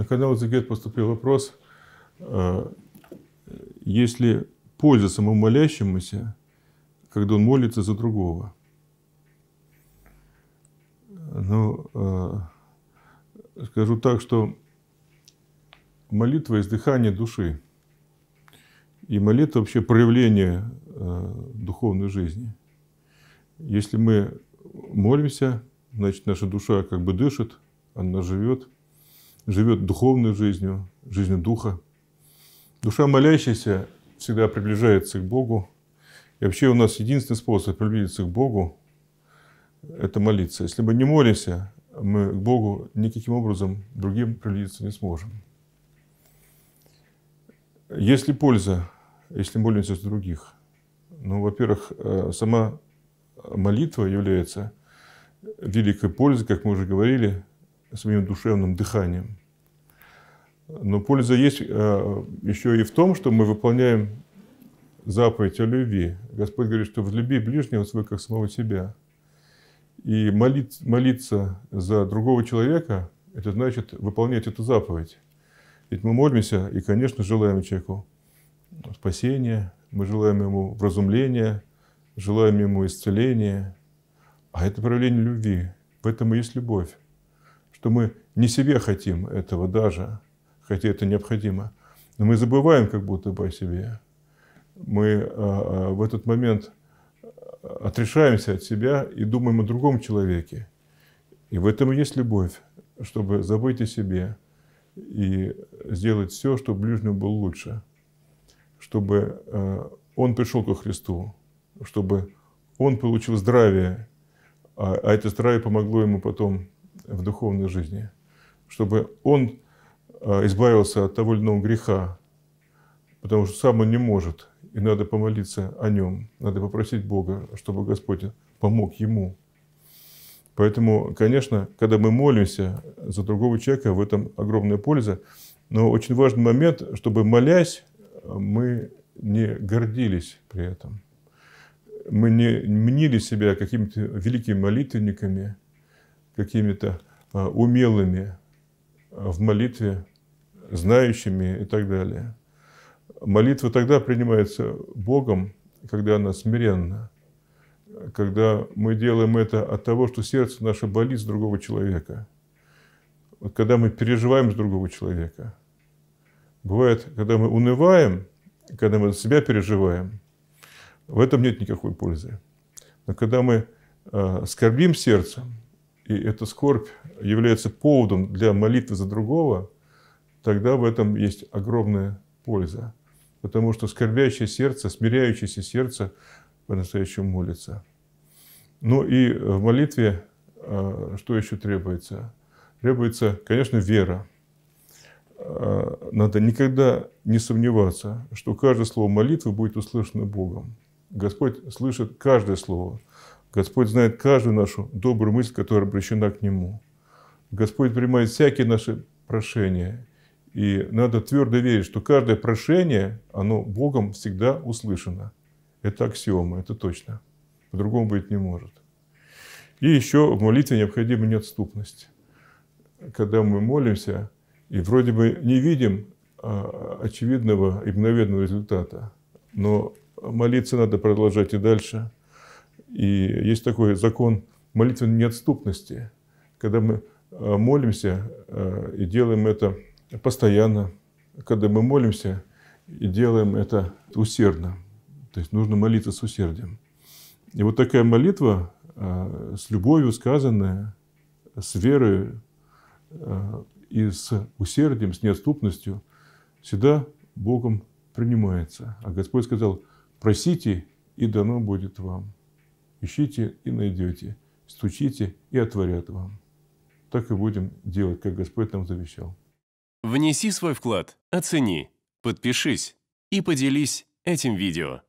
На канал Зигет поступил вопрос, э, есть ли польза самому молящемуся, когда он молится за другого. Ну, э, скажу так, что молитва – издыхание души. И молитва – вообще проявление э, духовной жизни. Если мы молимся, значит, наша душа как бы дышит, она живет, живет духовной жизнью, жизнью духа. Душа молящаяся всегда приближается к Богу. И вообще у нас единственный способ приблизиться к Богу – это молиться. Если мы не молимся, мы к Богу никаким образом другим приблизиться не сможем. Есть ли польза, если молимся за других? Ну, во-первых, э, сама молитва является великой пользой, как мы уже говорили, своим душевным дыханием. Но польза есть э, еще и в том, что мы выполняем заповедь о любви. Господь говорит, что возлюби ближнего своего, как самого себя. И молить, молиться за другого человека, это значит выполнять эту заповедь. Ведь мы молимся и, конечно, желаем человеку спасения, мы желаем ему вразумления, желаем ему исцеления. А это проявление любви. В этом и есть любовь. Что мы не себе хотим этого даже, хотя это необходимо. Но мы забываем как будто бы о себе. Мы а, а, в этот момент отрешаемся от себя и думаем о другом человеке. И в этом и есть любовь, чтобы забыть о себе и сделать все, чтобы ближнему был лучше, чтобы он пришел ко Христу, чтобы он получил здравие, а, а это здравие помогло ему потом в духовной жизни, чтобы он а, избавился от того или иного греха, потому что сам он не может, и надо помолиться о нем, надо попросить Бога, чтобы Господь помог ему. Поэтому, конечно, когда мы молимся за другого человека, в этом огромная польза. Но очень важный момент, чтобы молясь, мы не гордились при этом. Мы не мнили себя какими-то великими молитвенниками, какими-то а, умелыми в молитве, знающими и так далее. Молитва тогда принимается Богом, когда она смиренна, когда мы делаем это от того, что сердце наше болит с другого человека, вот когда мы переживаем с другого человека. Бывает, когда мы унываем, когда мы себя переживаем, в этом нет никакой пользы. Но когда мы э, скорбим сердцем, и эта скорбь является поводом для молитвы за другого – тогда в этом есть огромная польза. Потому что скорбящее сердце, смиряющееся сердце по-настоящему молится. Ну и в молитве а, что еще требуется? Требуется, конечно, вера. А, надо никогда не сомневаться, что каждое слово молитвы будет услышано Богом. Господь слышит каждое слово. Господь знает каждую нашу добрую мысль, которая обращена к Нему. Господь принимает всякие наши прошения и надо твердо верить, что каждое прошение, оно Богом всегда услышано. Это аксиома, это точно. По-другому быть не может. И еще в молитве необходима неотступность. Когда мы молимся, и вроде бы не видим а, очевидного и мгновенного результата, но молиться надо продолжать и дальше. И есть такой закон молитвенной неотступности, когда мы а, молимся а, и делаем это постоянно, когда мы молимся и делаем это усердно. То есть нужно молиться с усердием. И вот такая молитва а, с любовью сказанная, с верой и с усердием, с неотступностью всегда Богом принимается. А Господь сказал, просите, и дано будет вам. Ищите и найдете, стучите и отворят вам. Так и будем делать, как Господь нам завещал. Внеси свой вклад, оцени, подпишись и поделись этим видео.